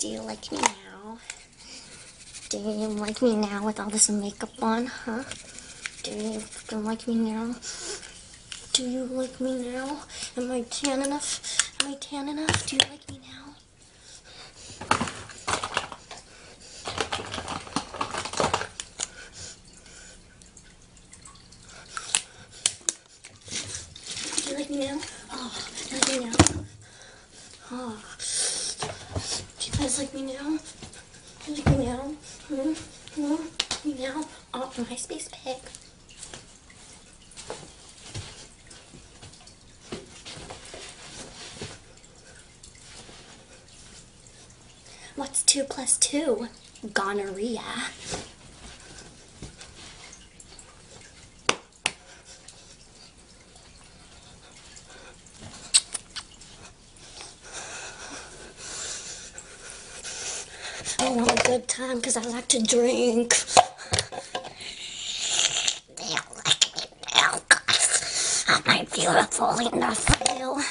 Do you like me now? Do you like me now with all this makeup on, huh? Do you like me now? Do you like me now? Am I tan enough? Am I tan enough? Do you like me now? Do you like me now? Oh, do you like me now? Oh. Guys like me now? You like me now? Hmm? Hmm? Me now? Oh, MySpace pic. What's two plus two? Gonorrhea. I want a good time because I like to drink. You like me now, guys? Am beautiful enough for you?